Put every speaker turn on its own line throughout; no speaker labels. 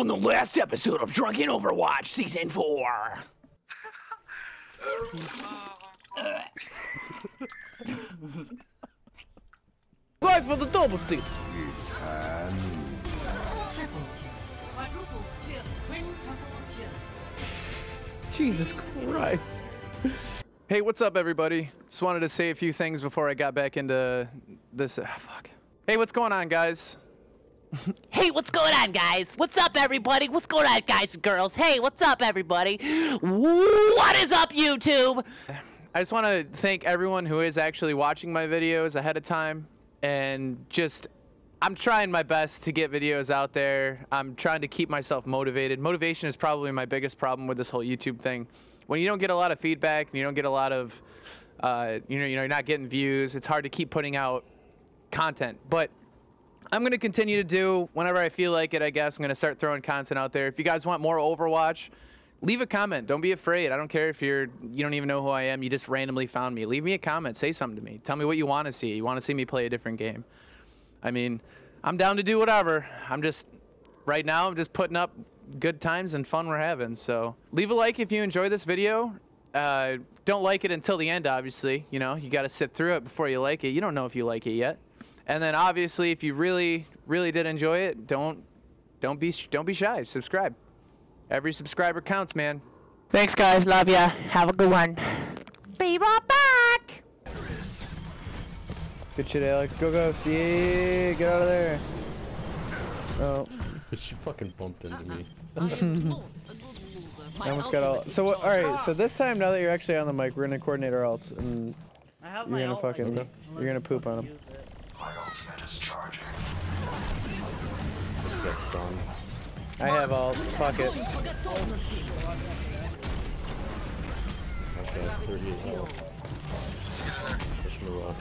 On the last episode of Drunken Overwatch Season 4.
Going for the double stick.
It's hand.
Quadruple kill. Quintuple kill.
Jesus Christ. Hey, what's up, everybody? Just wanted to say a few things before I got back into this. ah, fuck. Hey, what's going on, guys?
Hey, what's going on, guys? What's up, everybody? What's going on, guys and girls? Hey, what's up, everybody? What is up, YouTube?
I just want to thank everyone who is actually watching my videos ahead of time and just I'm trying my best to get videos out there. I'm trying to keep myself motivated. Motivation is probably my biggest problem with this whole YouTube thing. When you don't get a lot of feedback and you don't get a lot of uh, you know, you know, you're not getting views, it's hard to keep putting out content. But I'm gonna continue to do whenever I feel like it. I guess I'm gonna start throwing content out there. If you guys want more Overwatch, leave a comment. Don't be afraid. I don't care if you're you don't even know who I am. You just randomly found me. Leave me a comment. Say something to me. Tell me what you want to see. You want to see me play a different game. I mean, I'm down to do whatever. I'm just right now. I'm just putting up good times and fun we're having. So leave a like if you enjoy this video. Uh, don't like it until the end, obviously. You know, you got to sit through it before you like it. You don't know if you like it yet. And then obviously, if you really, really did enjoy it, don't, don't be, don't be shy. Subscribe. Every subscriber counts, man.
Thanks, guys. Love ya. Have a good one. Be right back.
Good shit, Alex. Go, go. Yeah, get out of there. Oh,
She fucking bumped into me.
I almost got all. So, what, all right. So this time, now that you're actually on the mic, we're gonna coordinate our alts, and
I have
you're gonna fucking, you're gonna poop on them.
Use it.
My ultimate is charging.
Just got stunned.
I have all. Fuck it.
Okay, 38 health. Push me left.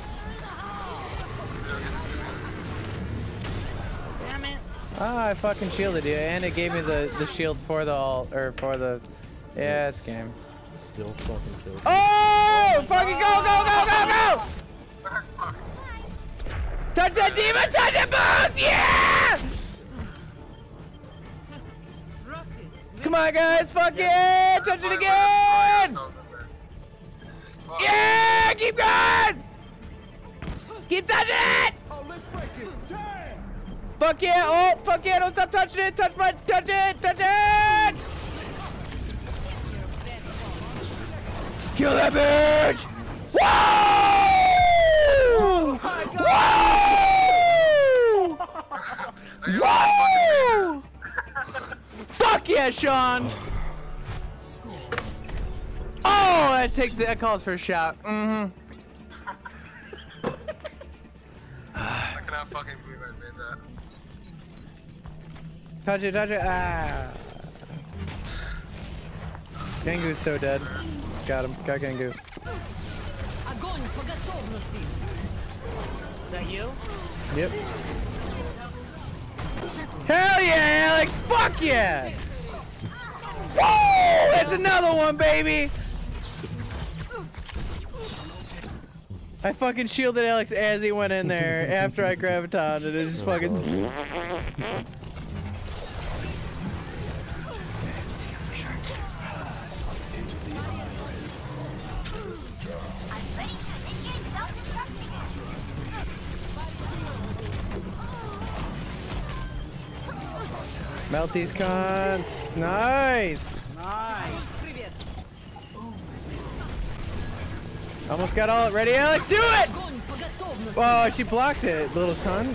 Damn it.
Ah, I fucking shielded you, and it gave me the the shield for the alt or for the. Yeah, it's game.
Still fucking killed.
Oh! Fucking go, go, go, go, go! Touch that demon, touch that boost! Yeah! Come on, guys, fuck yeah! Touch it again! Yeah! Keep going! Keep touching it!
Oh, let's break it. Damn!
Fuck yeah! Oh, fuck yeah! Don't stop touching it! Touch my, touch it, touch it! Kill that bitch! Woo! Oh Woo! Woo! Fuck yeah, Sean! Oh, that takes that calls for a shot. Mm-hmm.
I cannot fucking believe I made that.
Touch it, touch it. Ah. Gangu's so dead. Got him. Got Gangu.
Is that you?
Yep. Hell yeah, Alex! Fuck yeah! Woo! That's another one, baby! I fucking shielded Alex as he went in there after I gravitoned and it just fucking. Melt these cons. Nice!
Nice.
Almost got all ready, Alex. Do it! Oh, she blocked it, little cunt.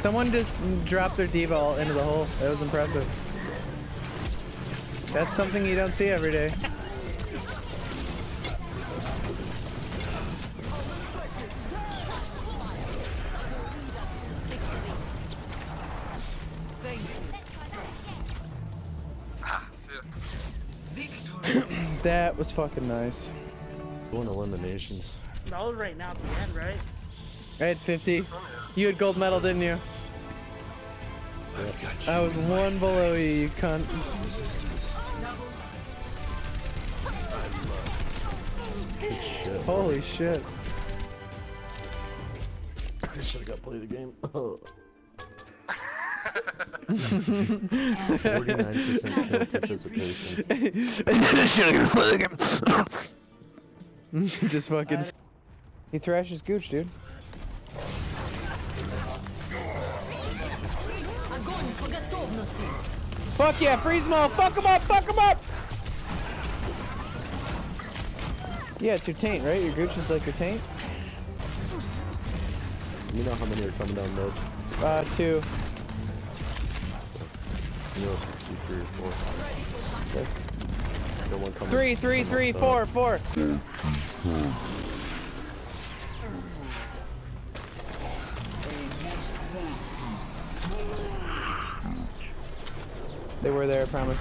Someone just dropped their D-ball into the hole. That was impressive. That's something you don't see every day. That was fucking nice.
Doing eliminations.
That was right now at the end, right?
I had 50. You had gold medal, didn't you?
I've got
I was one below you, you cunt.
Shit.
Holy shit.
I should have got play the game. Forty-nine percent kill participation.
Just fucking. He thrashes Gooch, dude. Fuck yeah, freeze them all! Fuck them up! Fuck them up! Yeah, it's your taint, right? Your Gooch is like your taint?
You know how many are coming down mid?
Uh, two.
You know, see three or four. No one coming.
Three, three,
coming
three,
up
four,
top.
four. They were there, I promise.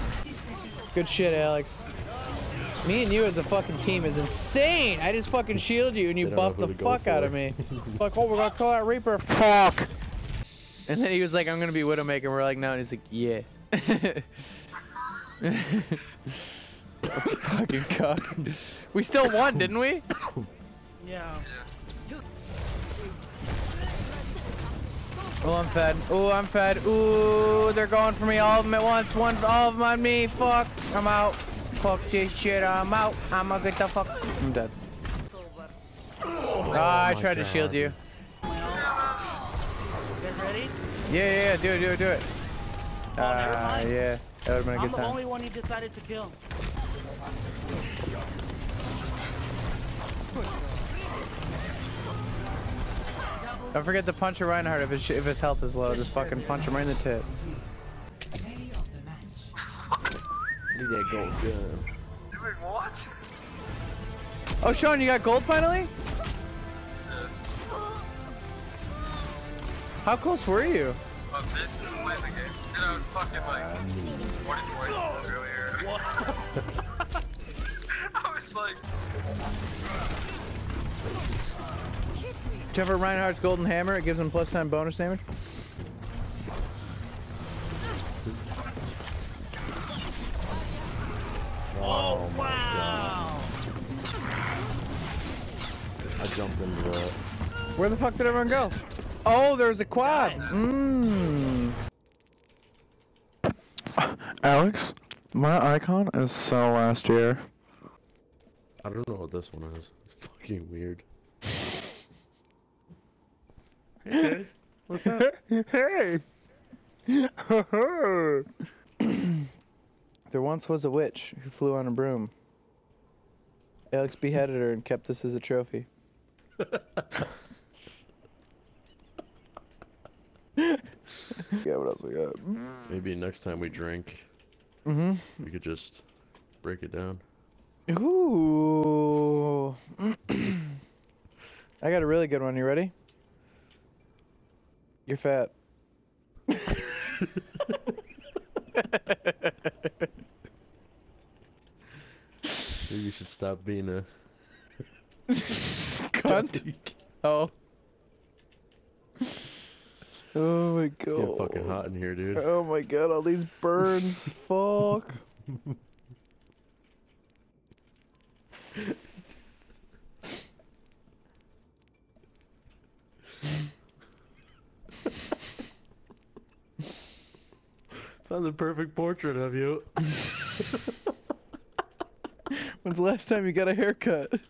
Good shit, Alex. Me and you as a fucking team is insane. I just fucking shield you and you buff the fuck out of me. like, oh, we're gonna call out Reaper. Fuck. And then he was like, I'm gonna be Widowmaker. And we're like, no. And he's like, yeah. Fucking cock. We still won, didn't we?
Yeah.
Oh, I'm fed. Oh, I'm fed. Ooh, they're going for me. All of them at once. One, all of them on me. Fuck. I'm out. Fuck this shit. I'm out. I'm gonna get the fuck. I'm dead. Ah, I
my
tried to shield you.
You guys ready?
Yeah, yeah, yeah. Do it, do it, do it.
Oh, never
Ah,
mind.
yeah. That would've been a
I'm
good
the only one he decided to kill.
Don't forget to punch a Reinhardt if his, if his health is low. Just fucking punch him right in the tit.
Need that gold gun.
Doing what?
Oh, Sean, you got gold finally? How close were you?
Oh, this is playing the game. Dude, I was fucking like 40 points earlier. I was like,
Do you Reinhardt's Golden Hammer? It gives him plus 10 bonus damage.
Oh, my god. I jumped into that.
Where the fuck did everyone go? Oh, there's a quad. Mmm.
Alex, my icon is so last year.
I don't know what this one is. It's fucking weird.
hey guys, What's up? hey. there once was a witch who flew on a broom. Alex beheaded her and kept this as a trophy. yeah, what else we got?
Maybe next time we drink,
Mm-hmm.
we could just break it down.
Ooh. I got a really good one. You ready? You're fat.
Maybe you should stop being a
Cunt. Oh. Oh my god.
It's getting fucking hot in here, dude.
Oh my god, all these burns. Fuck.
Found the perfect portrait of you.
When's the last time you got a haircut?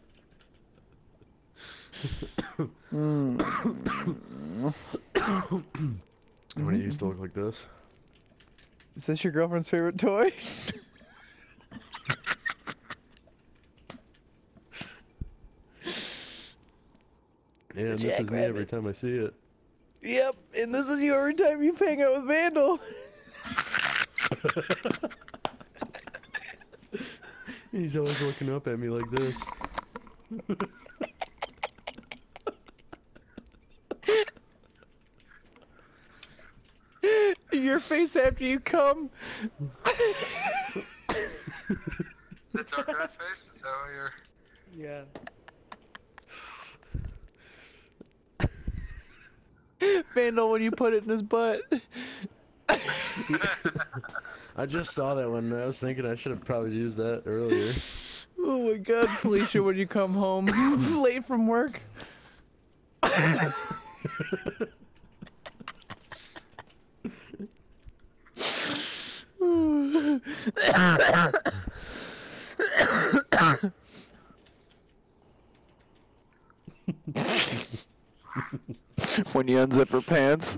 Mm.
When it used to look like this.
Is this your girlfriend's favorite toy?
Yeah, and this is me every time I see it.
yep, and this is you every time you hang out with Vandal.
He's always looking up at me like this.
Your face after you come.
is that Junkrat's face? Is that what you're...
Yeah.
Vandal when you put it in his butt.
I just saw that one. I was thinking I should have probably used that earlier.
Oh my god, Felicia, when you come home late from work.
when you unzip her pants.